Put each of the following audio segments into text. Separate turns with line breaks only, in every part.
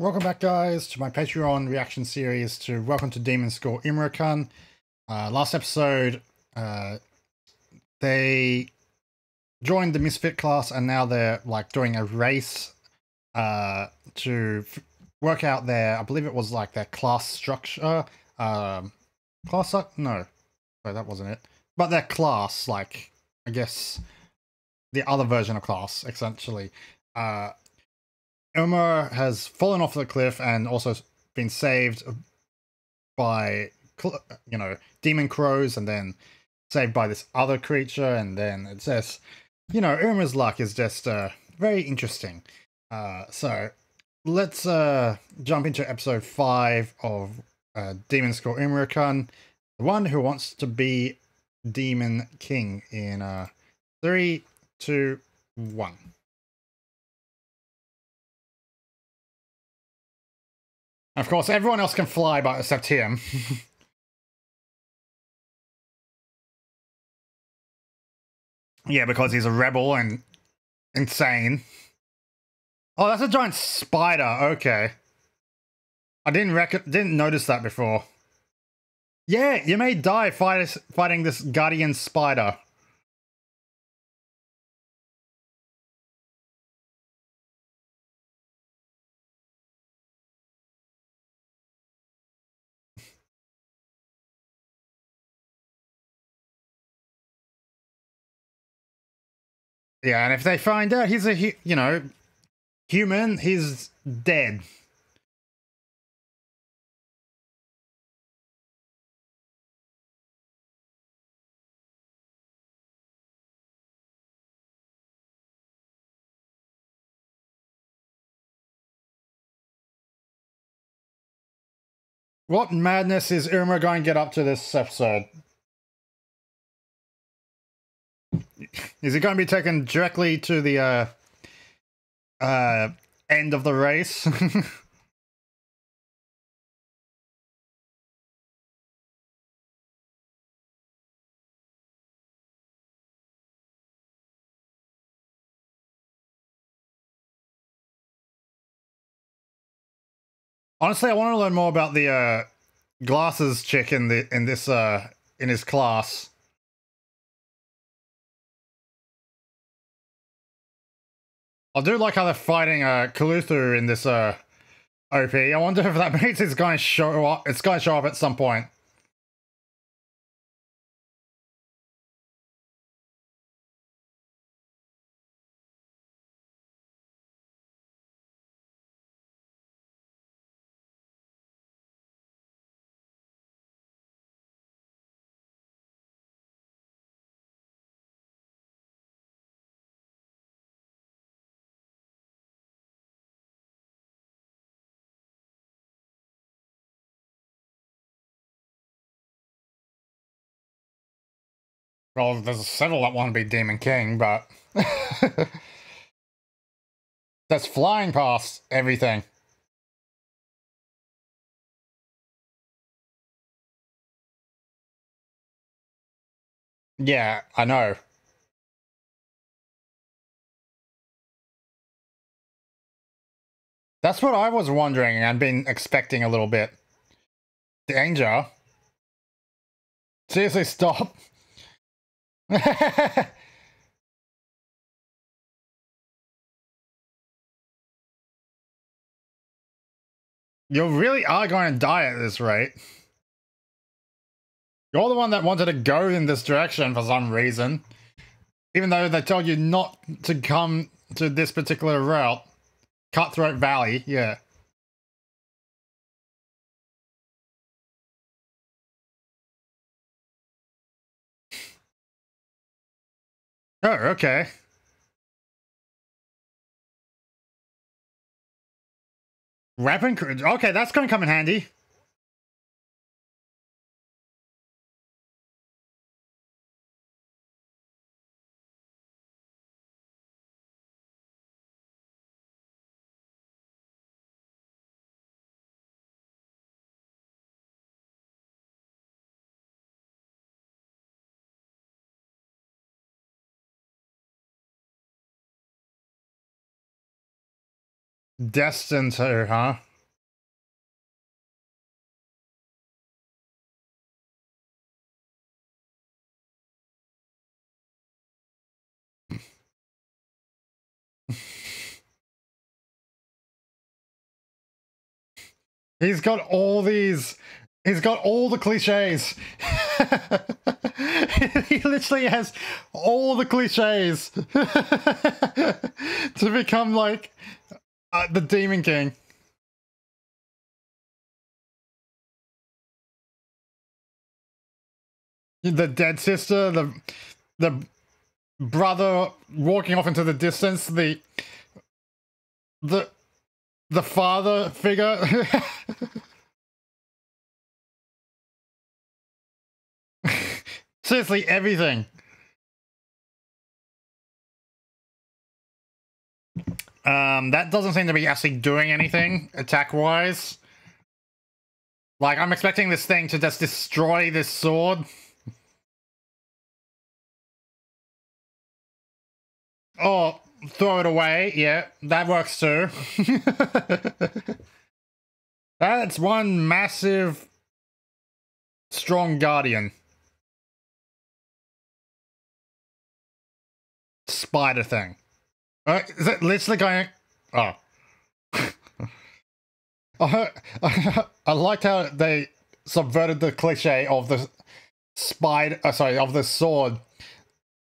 Welcome back, guys, to my Patreon reaction series to Welcome to Demon School Iruma-kun. Uh, last episode, uh, they joined the Misfit class and now they're like doing a race uh, to work out their, I believe it was like their class structure. Um, class, no, that wasn't it. But their class, like, I guess the other version of class, essentially. Uh, Iruma has fallen off the cliff and also been saved by, you know, demon crows and then saved by this other creature. And then it says, you know, Iruma's luck is just uh, very interesting. Uh, so let's uh, jump into episode 5 of uh, Demon School Iruma-kun, the one who wants to be Demon King in uh, 3, 2, 1. Of course, everyone else can fly but except him. yeah, because he's a rebel and insane. Oh, that's a giant spider. Okay. I didn't rec didn't notice that before. Yeah, you may die fight fighting this guardian spider. Yeah, and if they find out he's a, you know, human, he's dead. What madness is Iruma going to get up to this episode? Is it going to be taken directly to the uh, uh, end of the race? Honestly, I want to learn more about the uh, glasses chick in the in this uh, in his class. I do like how they're fighting uh, Kaluthu in this uh, OP. I wonder if that means it's going to show up. It's going to show up at some point. Well, there's several that want to be Demon King, but that's flying past everything. Yeah, I know. That's what I was wondering and been expecting a little bit. Danger. Seriously, stop. you really are going to die at this rate. You're the one that wanted to go in this direction for some reason. Even though they told you not to come to this particular route. Cutthroat Valley, yeah. Oh, okay. Weapon... Okay, that's going to come in handy. destined her, huh? he's got all these he's got all the cliches he literally has all the cliches to become like uh, the Demon King. The dead sister, the the brother walking off into the distance, the the the father figure. Seriously, everything. Um, that doesn't seem to be actually doing anything attack-wise. Like, I'm expecting this thing to just destroy this sword. Oh, throw it away. Yeah, that works too. That's one massive, strong guardian. Spider thing. Uh, is it literally going... Oh. I, I, I liked how they subverted the cliche of the spider, uh, sorry, of the sword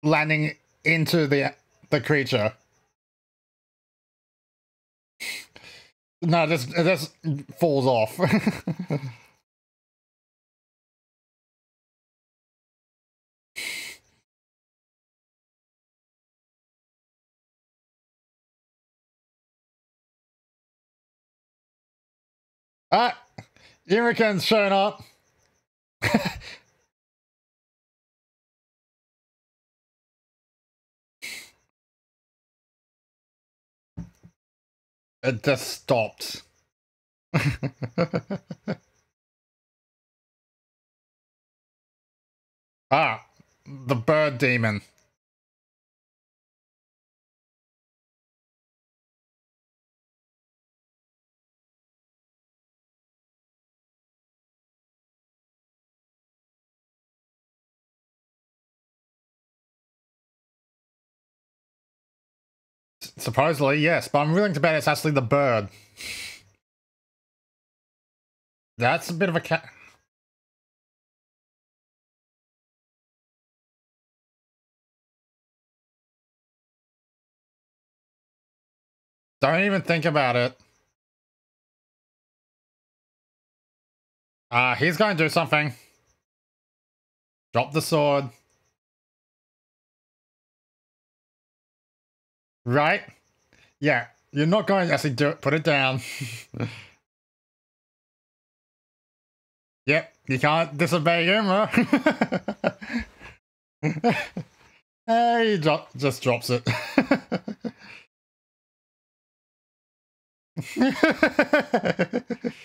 landing into the the creature. No, this this falls off. Ah, Iruma-kun's shown up. It just stopped. ah, the bird demon. Supposedly, yes, but I'm willing to bet it's actually the bird. That's a bit of a cat. Don't even think about it. Uh, he's going to do something. Drop the sword. Right? Yeah, you're not going to actually do it. Put it down. yep, you can't disobey him, huh? hey, he dro just drops it.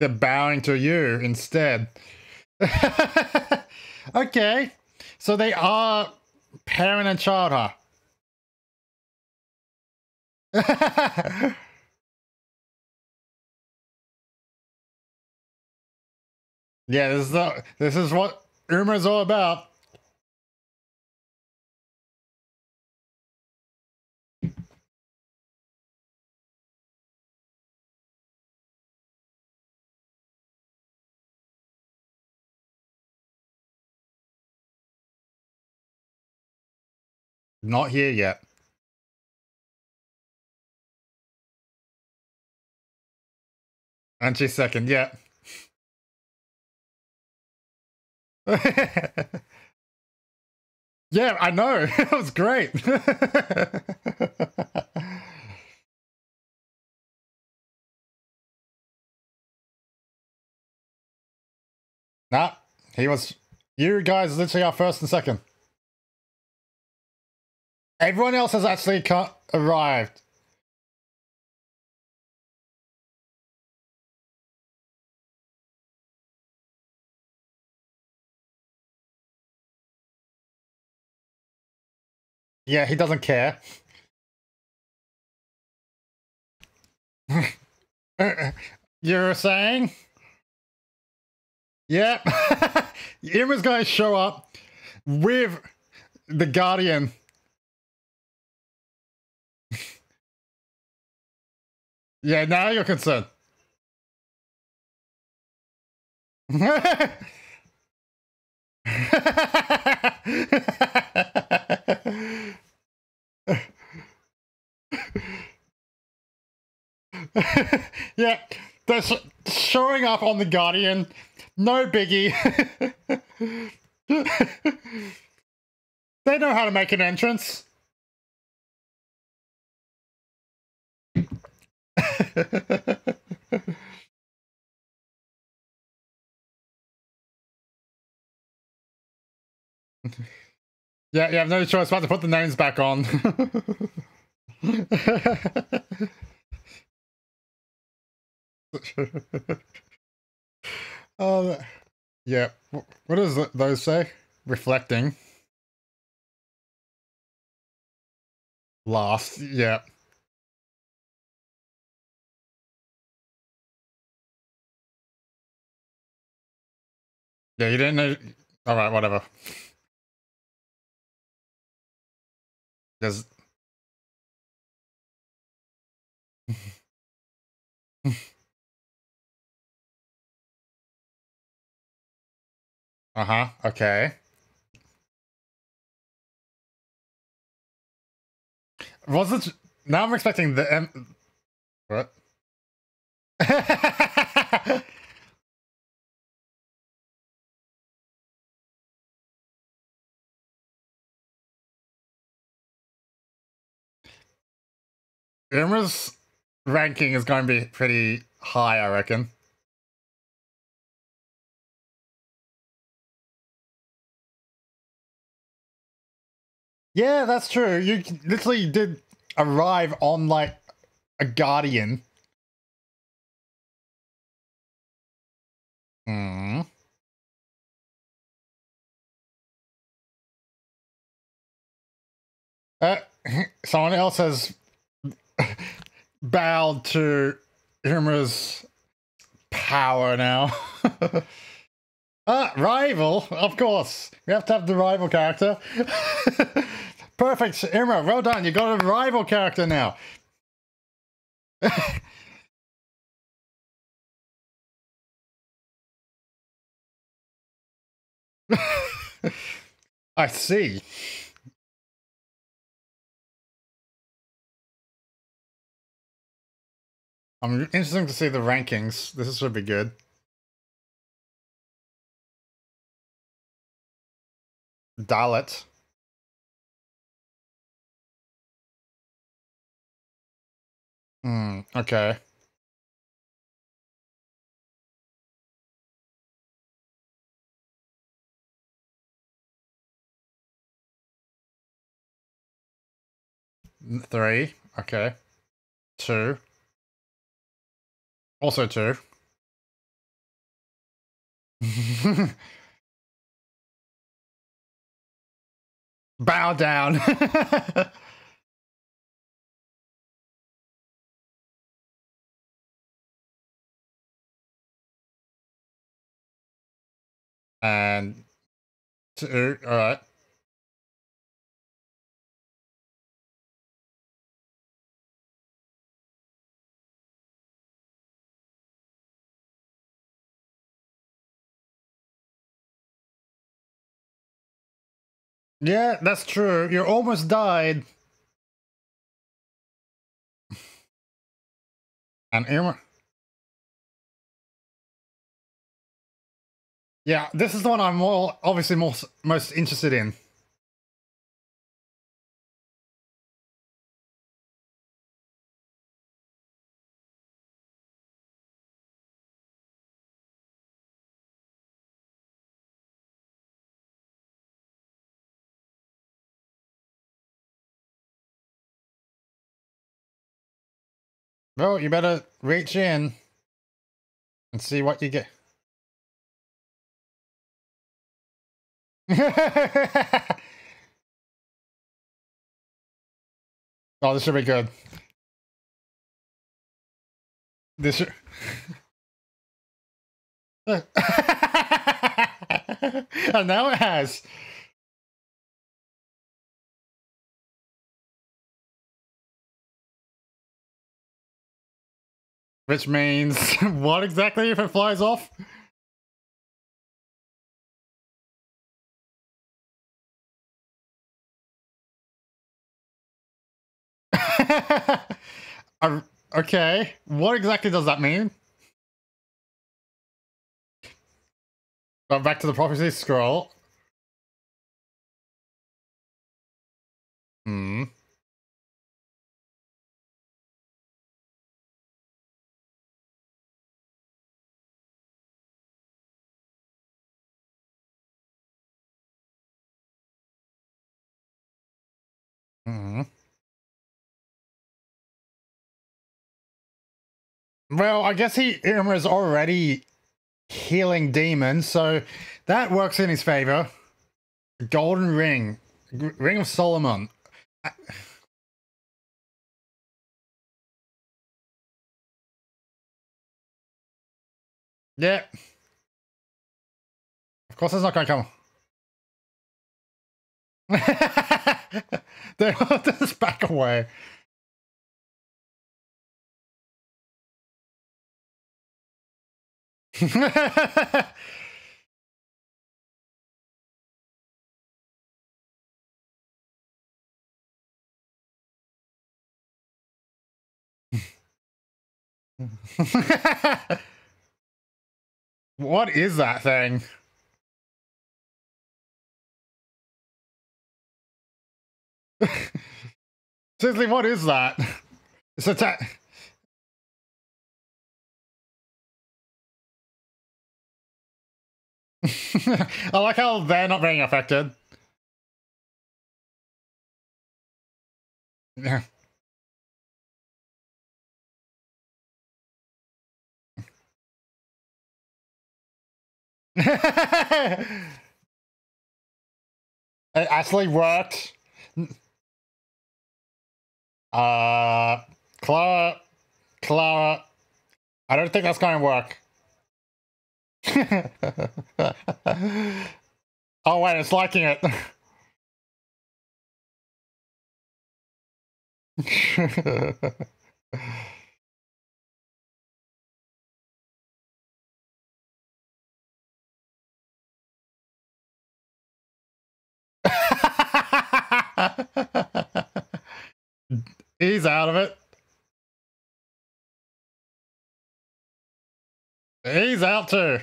They're bowing to you instead. okay. So they are parent and child, huh? yeah, this is the, this is what is all about. Not here yet. And she's second, yeah. yeah, I know. it was great. nah, he was. You guys literally are first and second. Everyone else has actually arrived. Yeah, he doesn't care. You're saying? Yep. Iruma's going to show up with the Guardian Yeah, now you're concerned. yeah, they're sh showing up on the Guardian. No biggie. they know how to make an entrance. yeah, you have no choice but to put the names back on. um, yeah. What does those say? Reflecting. Last. Yeah. Yeah, you didn't know. All right, whatever. There's. uh-huh, okay. Was it... Now I'm expecting the... Um, what? Iruma's ranking is going to be pretty high, I reckon. Yeah, that's true. You literally did arrive on like a guardian. Hmm. Uh, someone else has bowed to Iruma's power now. ah, rival, of course. We have to have the rival character. Perfect, Iruma, well done. You got a rival character now. I see. I'm interesting to see the rankings. This should be good. Dalet. Hmm, okay. Three, okay. Two. Also two. Bow down. and two, all right. Yeah, that's true. You almost died. and Iruma. Yeah, this is the one I'm more obviously more most interested in. Well, you better reach in and see what you get. oh, this should be good. This should... and oh, now it has. Which means what exactly if it flies off? Okay, what exactly does that mean? Oh, back to the prophecy scroll. Hmm. Well, I guess he is already healing demons, so that works in his favor. Golden ring, ring of Solomon. Yeah. Of course, it's not going to come. they just back away. What is that thing? Seriously, what is that? It's a ta- I like how they're not being affected. Yeah. it actually worked. Uh, Clara, Clara, I don't think that's going to work. Oh wait, it's liking it. He's out of it. He's out too.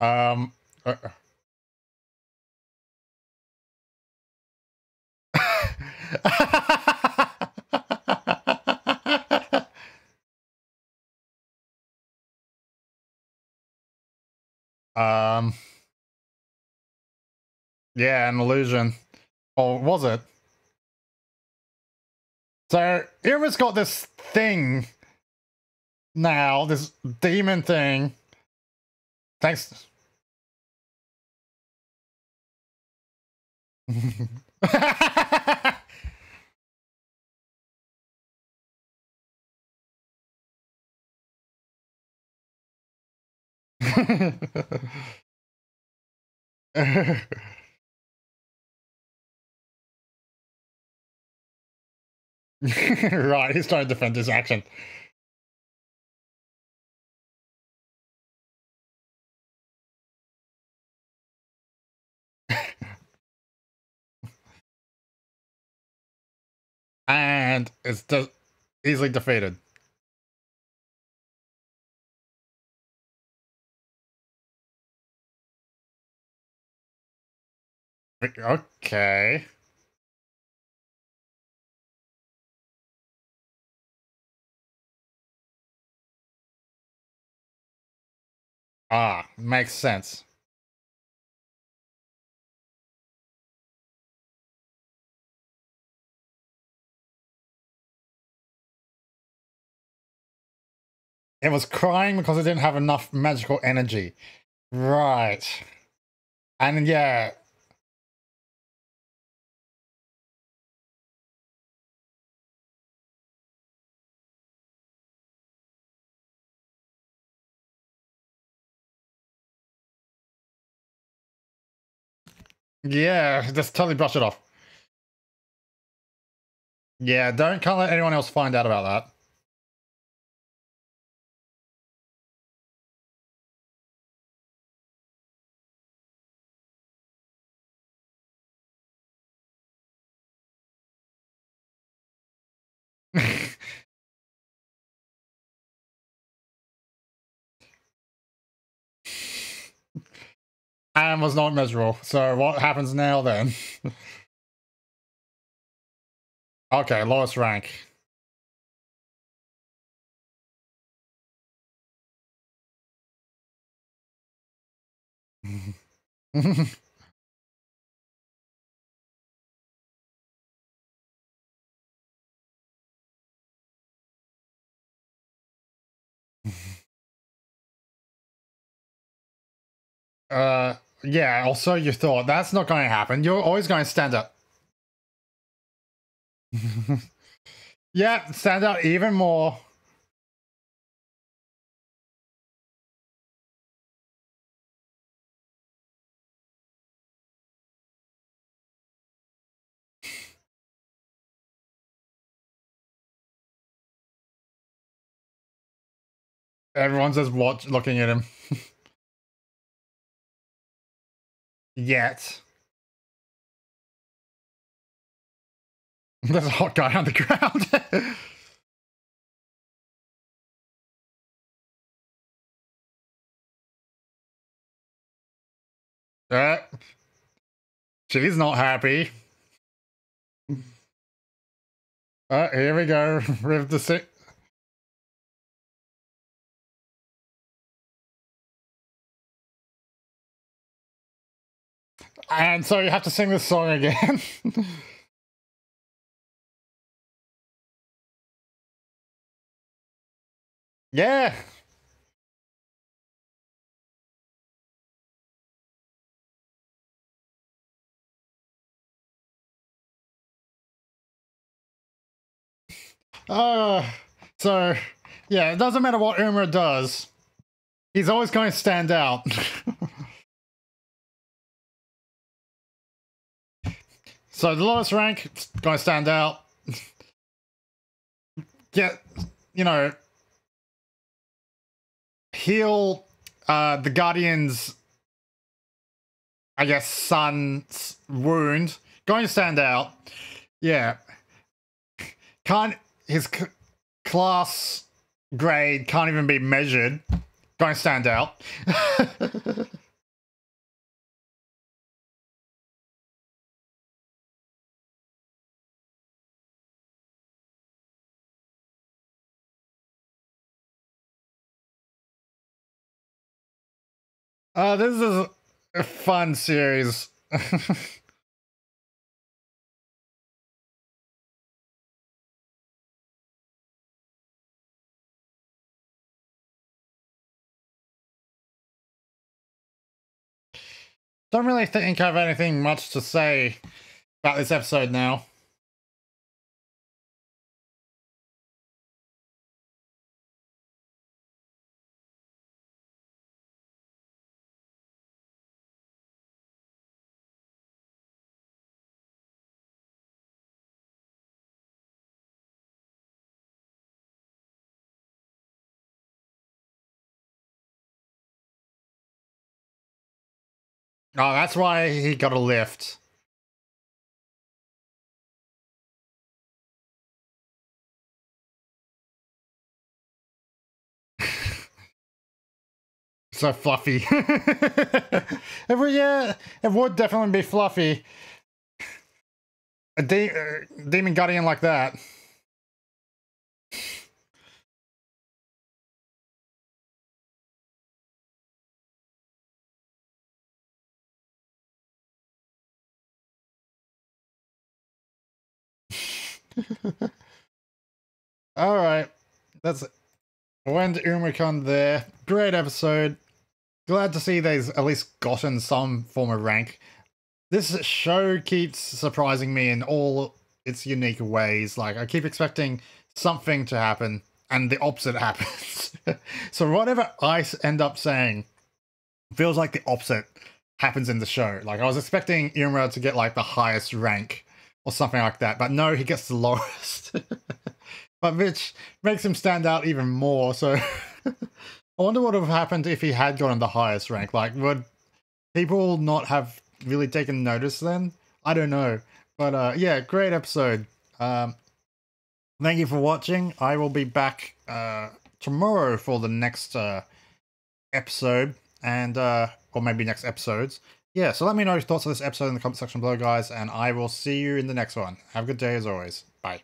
Um. Uh, um. Yeah, an illusion. Or was it? So, Iruma's got this thing now, this demon thing. Thanks. right, he's trying to defend his action. and it's de easily defeated. Okay. Ah, makes sense. It was crying because it didn't have enough magical energy. Right. And yeah, Yeah, just totally brush it off. Yeah, don't can't let anyone else find out about that. And was not miserable. So what happens now then? okay, lowest rank. uh, yeah, also you thought that's not going to happen. You're always going to stand up. yeah, stand out even more. Everyone's just watch looking at him. Yet. There's a hot guy on the ground. uh, she's not happy. Uh, here we go with the sick. And so you have to sing this song again. yeah. Uh, so, yeah, it doesn't matter what Iruma does. He's always going to stand out. So the lowest rank going to stand out. Get, you know, heal uh, the Guardian's, I guess, son's wound. Going to stand out. Yeah. Can't, his class grade can't even be measured. Going to stand out. Uh, this is a fun series. Don't really think I have anything much to say about this episode now. Oh, that's why he got a lift. so fluffy. it would, yeah, it would definitely be fluffy. A de uh, demon guardian like that. All right, that's it. Went Iruma-kun there. Great episode. Glad to see they've at least gotten some form of rank. This show keeps surprising me in all its unique ways. Like, I keep expecting something to happen, and the opposite happens. so, whatever I end up saying feels like the opposite happens in the show. Like I was expecting Iruma to get like the highest rank or something like that, but no, he gets the lowest. but which makes him stand out even more. So I wonder what would have happened if he had gotten the highest rank. Like would people not have really taken notice then? I don't know. But uh yeah, great episode. Um thank you for watching. I will be back uh tomorrow for the next uh episode and uh or maybe next episodes. Yeah, so let me know your thoughts on this episode in the comment section below, guys, and I will see you in the next one. Have a good day as always. Bye.